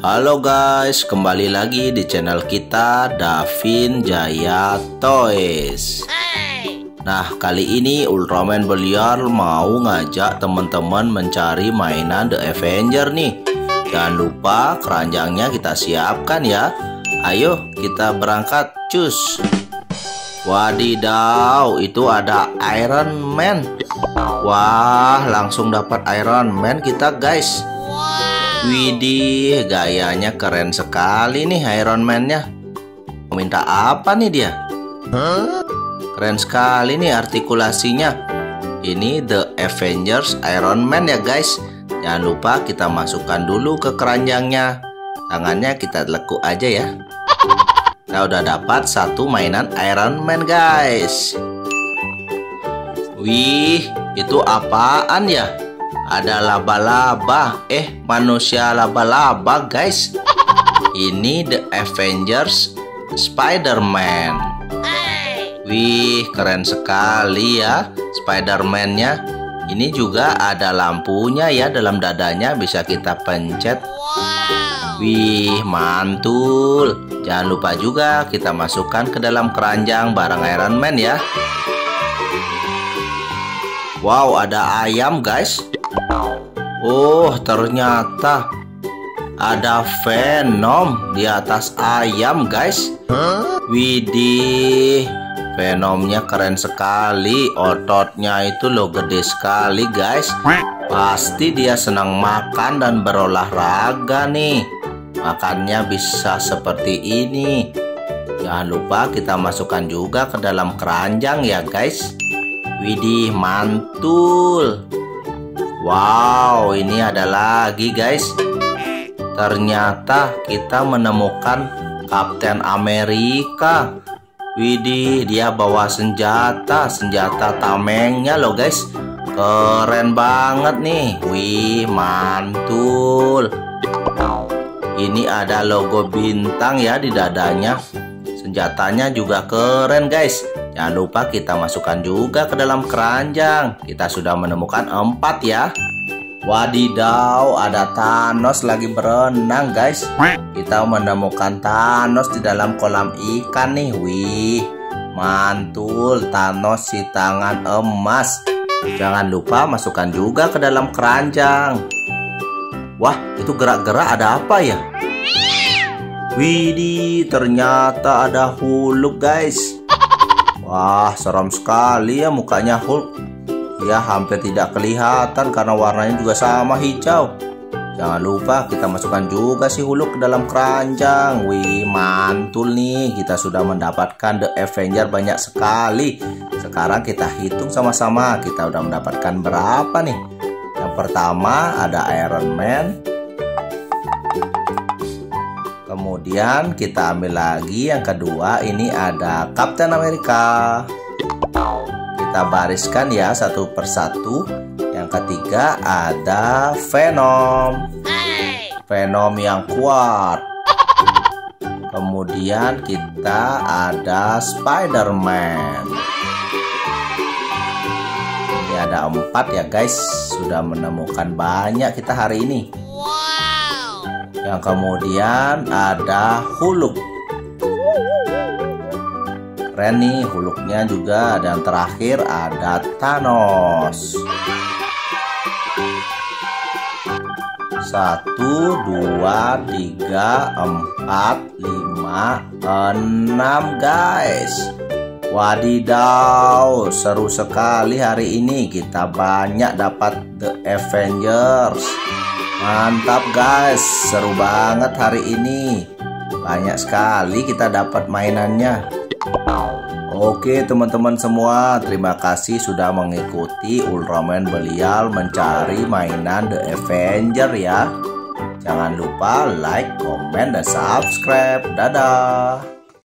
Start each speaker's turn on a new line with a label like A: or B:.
A: Halo guys, kembali lagi di channel kita Davin Jaya Toys. Nah, kali ini Ultraman Belial mau ngajak teman-teman mencari mainan The Avenger nih. Jangan lupa keranjangnya kita siapkan ya. Ayo kita berangkat, cus. Wadidaw, itu ada Iron Man. Wah, langsung dapat Iron Man kita, guys. Widih, gayanya keren sekali nih Iron Man-nya. Minta apa nih dia? Keren sekali nih artikulasinya. Ini The Avengers Iron Man ya, guys. Jangan lupa kita masukkan dulu ke keranjangnya. Tangannya kita lekuk aja ya. Kita udah dapat satu mainan Iron Man guys Wih, itu apaan ya? Ada laba-laba. Eh, manusia laba-laba guys. Ini The Avengers Spider-Man. Wih, keren sekali ya Spider-Man-nya. Ini juga ada lampunya ya dalam dadanya Bisa kita pencet. Wih, mantul. Jangan lupa juga kita masukkan ke dalam keranjang barang Iron Man ya. Wow, ada ayam guys. Oh, ternyata ada Venom di atas ayam guys. Widih, Venomnya keren sekali. Ototnya itu lo gede sekali guys. Pasti dia senang makan dan berolahraga nih. Makannya bisa seperti ini. Jangan lupa kita masukkan juga ke dalam keranjang ya guys. Widih mantul. Wow, ini ada lagi guys. Ternyata kita menemukan Kapten Amerika. Widih, dia bawa senjata, senjata tamengnya loh guys. Keren banget nih. Wih, mantul. Ini ada logo bintang ya di dadanya. Senjatanya juga keren guys. Jangan lupa kita masukkan juga ke dalam keranjang. Kita sudah menemukan empat ya. Wadidaw, ada Thanos lagi berenang guys. Kita menemukan Thanos di dalam kolam ikan nih. Wih, mantul Thanos si tangan emas. Jangan lupa masukkan juga ke dalam keranjang. Wah, itu gerak-gerak ada apa ya? Widih, ternyata ada Hulk guys. Wah, seram sekali ya mukanya Hulk. Ya, hampir tidak kelihatan karena warnanya juga sama hijau. Jangan lupa kita masukkan juga si Hulk ke dalam keranjang. Wih, mantul nih. Kita sudah mendapatkan The Avenger banyak sekali. Sekarang kita hitung sama-sama. Kita udah mendapatkan berapa nih? Yang pertama ada Iron Man. Kemudian kita ambil lagi yang kedua ini ada Captain America. Kita bariskan ya satu persatu. Yang ketiga ada Venom. Venom yang kuat. Kemudian kita ada Spider-Man ada empat ya guys Sudah menemukan banyak kita hari ini Yang kemudian ada huluk. Keren nih huluknya juga Dan terakhir ada Thanos. Satu, dua, tiga, empat, lima, enam guys. Wadidaw, seru sekali hari ini. Kita banyak dapat The Avengers. Mantap guys, seru banget hari ini. Banyak sekali kita dapat mainannya. Oke teman-teman semua, terima kasih sudah mengikuti Ultraman Belial mencari mainan The Avenger ya. Jangan lupa like, komen, dan subscribe. Dadah.